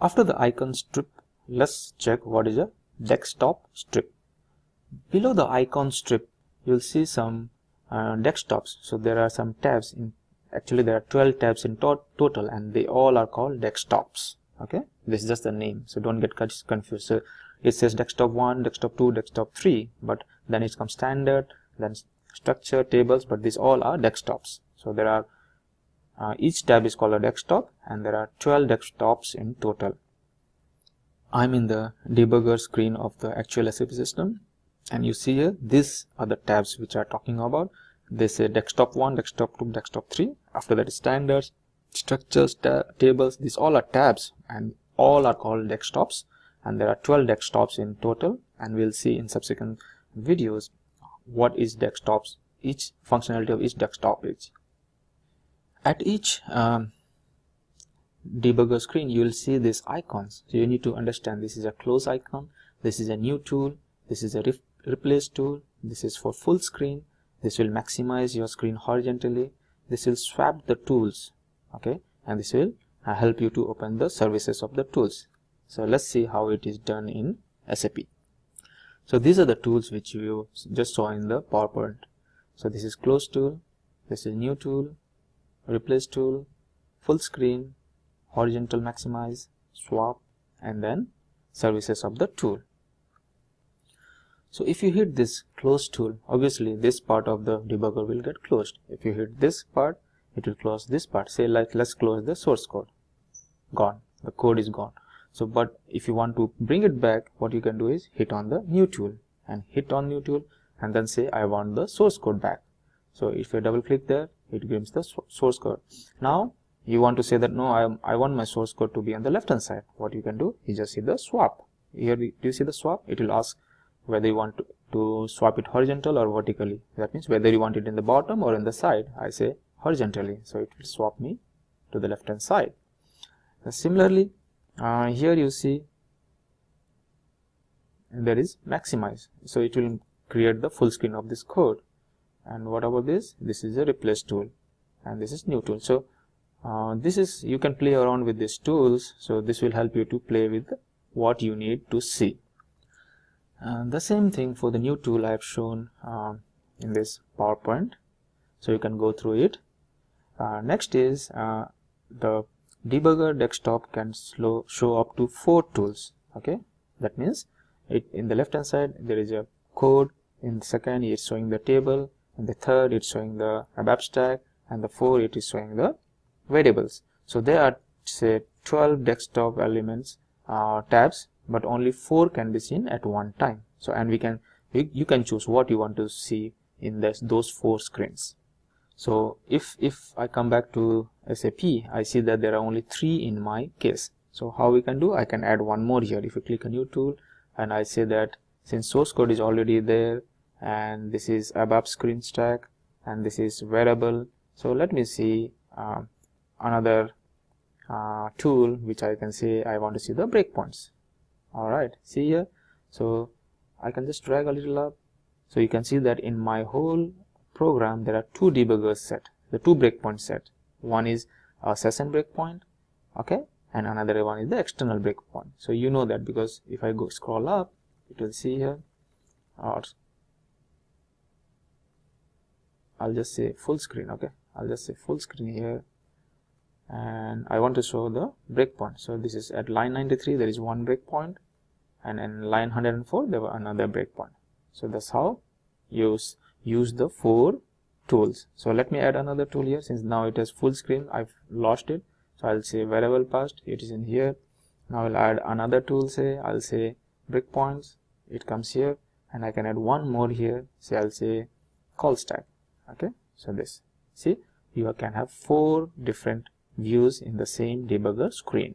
after the icon strip let's check what is a desktop strip. Below the icon strip you'll see some uh, desktops. So there are some tabs in actually there are 12 tabs in to total and they all are called desktops. Okay? This is just the name. So don't get confused. So it says desktop 1 desktop 2 desktop 3 but then it comes standard then structure tables but these all are desktops. So there are uh, each tab is called a desktop and there are 12 desktops in total. I'm in the debugger screen of the actual sap system and you see here these are the tabs which are talking about. They say desktop 1 desktop 2 desktop 3 after that standards structures ta tables. These all are tabs and all are called desktops and there are 12 desktops in total and we'll see in subsequent videos what is desktops each functionality of each desktop is at each um, debugger screen you will see these icons. So you need to understand this is a close icon this is a new tool this is a replace tool this is for full screen this will maximize your screen horizontally this will swap the tools okay? And this will uh, help you to open the services of the tools. So let's see how it is done in SAP so these are the tools which you just saw in the PowerPoint. So this is close tool this is new tool replace tool full screen horizontal maximize swap and then services of the tool. So if you hit this close tool obviously this part of the debugger will get closed. If you hit this part it will close this part. Say like let's close the source code. Gone. The code is gone. So but if you want to bring it back what you can do is hit on the new tool and hit on new tool and then say I want the source code back. So if you double click there it gives the source code. Now you want to say that no I, I want my source code to be on the left hand side. What you can do is just hit the swap. Here do you see the swap? It will ask whether you want to, to swap it horizontal or vertically. That means whether you want it in the bottom or in the side. I say horizontally. So it will swap me to the left hand side similarly uh, here you see there is maximize. So it will create the full screen of this code and what about this? This is a replace tool. And this is new tool. So uh, this is you can play around with these tools. So this will help you to play with what you need to see. And the same thing for the new tool I have shown uh, in this PowerPoint. So you can go through it. Uh, next is uh, the debugger desktop can slow, show up to four tools. Okay? That means it in the left hand side there is a code. In the second it's showing the table in the third it's showing the ABAP stack and the four it is showing the variables. So there are say 12 desktop elements uh, tabs but only four can be seen at one time. So and we can you, you can choose what you want to see in this those four screens. So if if i come back to sap i see that there are only three in my case. So how we can do? I can add one more here. If you click a new tool and i say that since source code is already there and this is ABAP screen stack and this is variable so let me see uh, another uh, tool which I can say I want to see the breakpoints. Alright see here? So I can just drag a little up. So you can see that in my whole program there are two debuggers set the two breakpoints set. One is a session breakpoint okay? And another one is the external breakpoint. So you know that because if I go scroll up it will see here or I'll just say full screen okay? I'll just say full screen here. And I want to show the breakpoint so this is at line 93 there is one breakpoint and in line 104 there were another breakpoint so that's how use use the four tools. So let me add another tool here. Since now it has full screen I've lost it. So I'll say variable past it is in here. Now I'll add another tool say I'll say breakpoints it comes here. And I can add one more here. Say I'll say call stack okay so this see you can have four different views in the same debugger screen